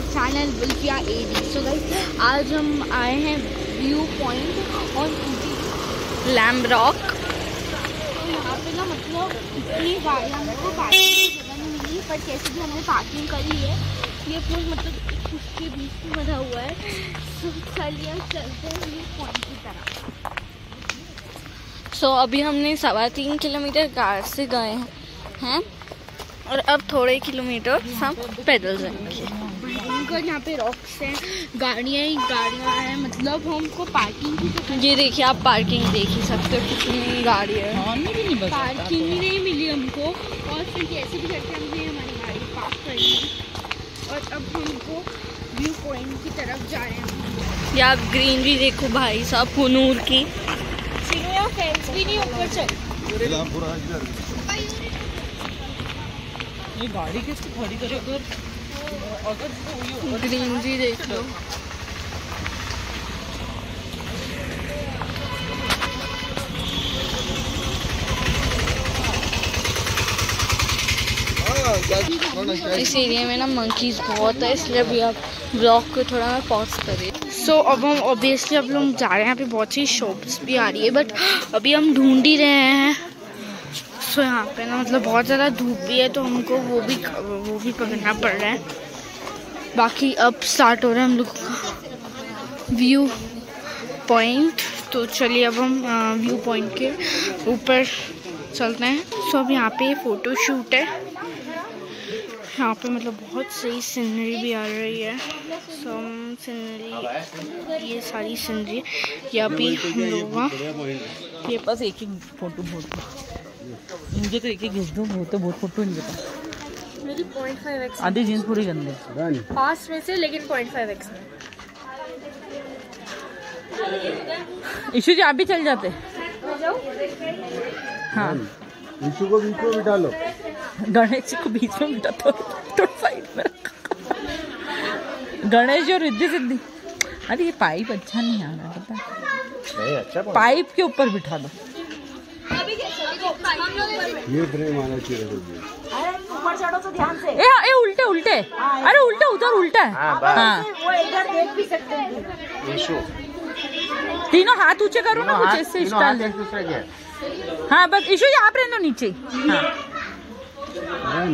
Our channel बुल्फिया A D so guys आज हम आए हैं व्यू पॉइंट और लैम्ब रॉक तो यहाँ पे ना मतलब इतनी गाड़ियाँ पार्किंग की जगह नहीं मिली पर कैसे भी हमने पार्किंग करी है ये पूरा मतलब उसके बीच में बना हुआ है। तो चलिए चलते हैं व्यू पॉइंट की तरफ़। सो so, अभी हमने सवा तीन किलोमीटर कार से गए हैं? और अब थोड़े किलोमीटर हम पैदल जाएँगे। भयंकर यहाँ पे रॉक्स हैं गाड़ियाँ ही गाड़ियाँ हैं मतलब हमको पार्किंग की ये देखिए आप पार्किंग देख ही सकते हो कितनी गाड़ी है। पार्किंग ही नहीं मिली हमको और फिर कैसे भी करके हमने हमारी गाड़ी पार्क करी और अब हमको व्यू पॉइंट की तरफ़ जा रहे हैं। या आप ग्रीनरी देखो भाई साहब कुनूर की। फ्रेंड्स भी नहीं ऊपर चल। ये गाड़ी किसको खड़ी करे? अगर ग्रीनरी देख लो। इस एरिया में ना मंकीज बहुत है इसलिए अभी आप ब्लॉग को थोड़ा मैं पॉज करें। सो so, अब हम ऑब्वियसली अब लोग जा रहे हैं यहाँ पे बहुत सी शॉप्स भी आ रही है बट अभी हम ढूंढ ही रहे हैं। सो so, यहाँ पे ना मतलब बहुत ज़्यादा धूप भी है तो हमको वो भी वो भी पकड़ना पड़ रहा है। बाकी अब स्टार्ट हो रहा है हम लोग का व्यू पॉइंट तो चलिए अब हम व्यू पॉइंट के ऊपर चलते हैं। सो अब यहाँ पे फ़ोटो शूट है। यहाँ पे मतलब बहुत सही सीनरी भी आ रही है। सो सीनरी ये सारी सीनरी या भी हम लोग ये पास एक एक फ़ोटो बहुत इनके तो एक एक घिस दो, बहुत बहुत फ़ोटो इनके पास मेरी पॉइंट फाइव एक्स आधी जीन्स पूरी गंदे पास में से लेकिन पॉइंट फाइव एक्स में। इशू जी आप भी चल जाते। हाँ। यीशु को बीच में बिठा लो। गणेश जी को बीच में बिठा दो। तो साइड में गणेश जी और रिद्धि सिद्धि। अरे ये पाइप अच्छा नहीं आ रहा पता नहीं अच्छा पाइप के ऊपर बिठा दो। ये फ्रेम आना चाहिए। ए हाँ, ए उल्टे उल्टे. अरे उल्टे उधर उल्टा. है हाँ. तीनों हाथ ऊँचे करो ना कुछ ऐसे स्टाइल हाँ. बस इशू जी आप रहना नीचे. हाँ.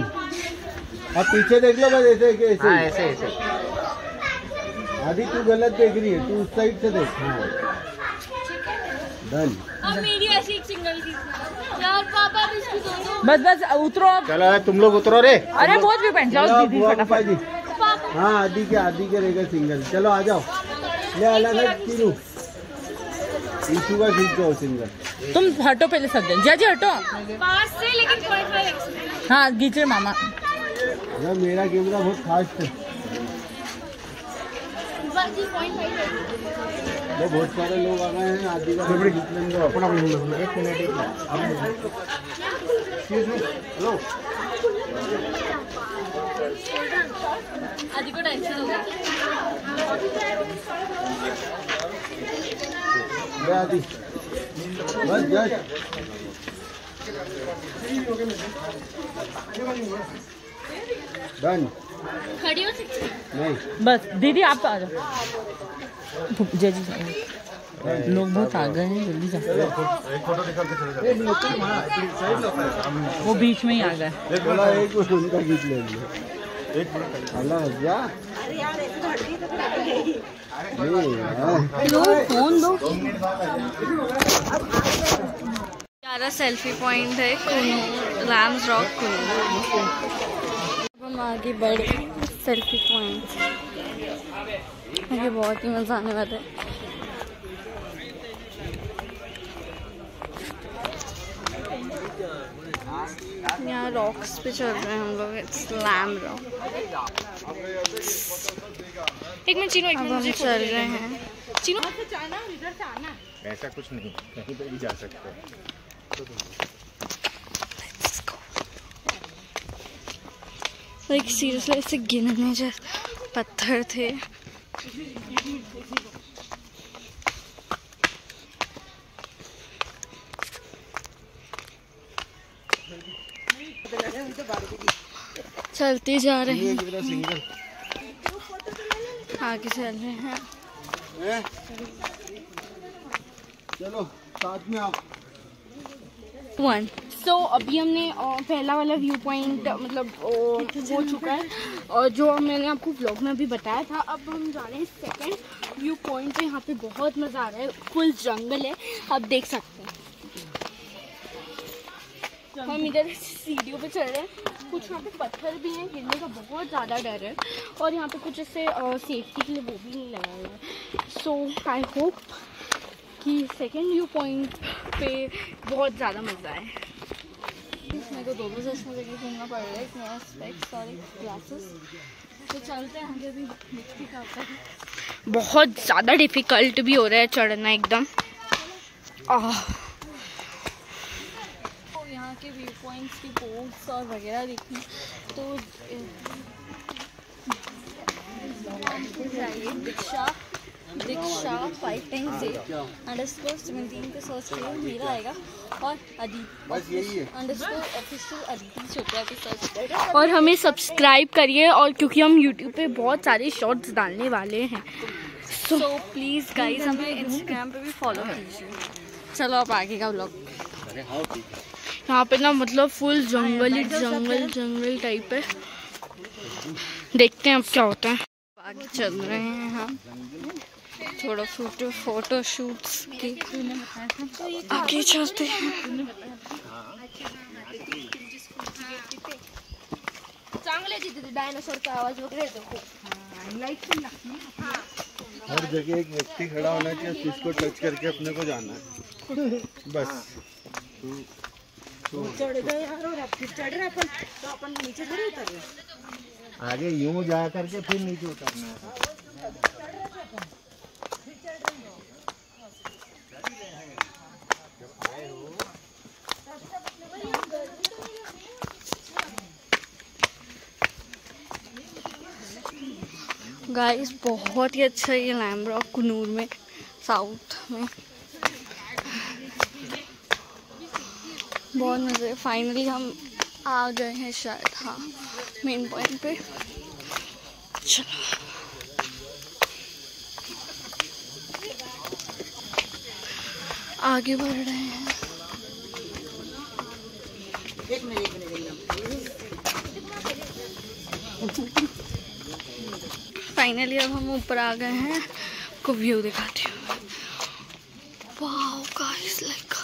अब पीछे देख लो बस ऐसे के ऐसे. ऐसे ऐसे. आदि तू गलत देख रही है तू उस साइड से देख. हाँ डन। अब मेरी ऐसी एक सिंगल यार पापा भी इसकी दोनों। बस बस उतरो आप चलो तुम लोग उतरो रे। अरे बहुत भी पहन जाओ दीदी फटाफट। जी। हाँ आदि के आदि के रहेगा सिंगल चलो आ जाओ। ले अलग अलग तीनों यीशु का खींच जाओ सिंगल तुम हटो पहले सब जन। जज हटो। पास से लेकिन हाँ गीचे मामा। जब मेरा कैमरा बहुत फास्ट है। तो बहुत सारे लोग आ गए हैं आदि का अपना एक मिनट एक हेलो आदि को टेंशन होगा ले आदि। बस जस्ट डन खड़ी हो सकती नहीं। बस दीदी आप आ जाओ। जय जी। लोग बहुत आ गए हैं जल्दी जाओ। वो बीच में ही आ गए। नहीं यार। फ़ोन दो। प्यारा सेल्फी पॉइंट है कुनू रैम्स रॉक कुनू हम आगे बढ़ सेल्फी पॉइंट आगे बहुत ही मज़ा आने वाला है। यहाँ रॉक्स पे चल रहे हैं हम लोग। इट्स लैम रॉक एक मिनट चीनो एक मिनट हम चल रहे हैं। चीनो ऐसा कुछ नहीं कहीं पे भी जा सकते। हो लाइक सीरियसली ऐसे गिनने जैसे पत्थर थे चलते जा रहे हैं। आगे चल रहे हैं? चलो साथ में आओ। वन सो so, अभी हमने पहला वाला व्यू पॉइंट मतलब हो चुका है। और जो मैंने आपको ब्लॉग में अभी बताया था अब हम जा रहे हैं सेकंड व्यू पॉइंट पे। यहाँ पे बहुत मज़ा आ रहा है। फुल जंगल है। आप देख सकते हैं। हम इधर सीढ़ियों पे चढ़ रहे हैं। कुछ यहाँ पे पत्थर भी हैं। गिरने का बहुत ज़्यादा डर है। और यहाँ पे कुछ ऐसे सेफ्टी के लिए वो भी नहीं लगा हुआ है। सो आई होप कि सेकेंड व्यू पॉइंट पे बहुत ज़्यादा मज़ा आए मेरे को दो दो चश्मे लेके घूमना पड़ रहा है एक नया स्पेक्स और एक ग्लासेस तो चलते हैं आगे भी होता है बहुत ज़्यादा डिफ़िकल्ट भी हो रहा है चढ़ना एकदम आह तो यहाँ के व्यू पॉइंट्स की पोर्ट्स और वगैरह देखी तो दीक्षा दीक्षा फाइव टाइम से अंडरस्कोर सेवनटीन पे सर्च करिए मेरा आएगा और अदीप बस यही है। अंडरस्कोर ऑफिशियल अदिति छोटा पे सर्च करिए और हमें सब्सक्राइब करिए और क्योंकि हम यूट्यूब पे बहुत सारे शॉर्ट्स डालने वाले हैं। सो प्लीज़ गाइस हमें इंस्टाग्राम पे भी फॉलो कीजिए। चलो अब आगे का हाँ ठीक है। यहाँ पे ना मतलब फुल जंगल ही। जंगल जंगल टाइप है। देखते हैं अब क्या होता है। आगे चल रहे हैं हम। थोड़ा फ़ोटो फ़ोटो शूट्स की। आगे चलते हैं। चांगले तिथे डायनासोरचा आवाज़ वगैरे येतो हर जगह एक व्यक्ति खड़ा होना चाहिए उसको टच करके अपने को जाना है। बस। आगे यूँ जा करके फिर नीचे उतरना है। गाइस, बहुत ही अच्छा ये लैम रॉक कुनूर में साउथ में। बहुत मज़े। फाइनली हम आ गए हैं शायद हाँ मेन पॉइंट पे। चलो। आगे बढ़ रहे हैं। फाइनली अब हम ऊपर आ गए हैं। को व्यू दिखाती हूँ। Wow guys like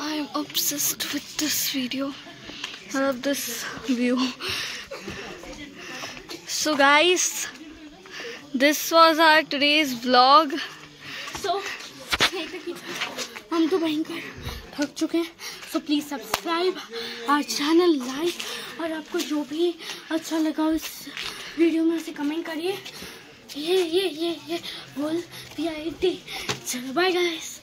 I am with this video. I love this view. So, guys, this was our today's vlog. So, हम तो भयंकर थक चुके हैं। So please subscribe our channel like और आपको जो भी अच्छा लगा इस वीडियो में उसे कमेंट करिए। ये ये ये ये बोल टी। चलो बाय गाइस